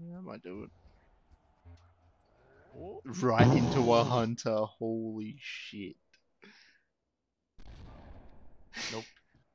Yeah, I might do it. Right into a hunter. Holy shit.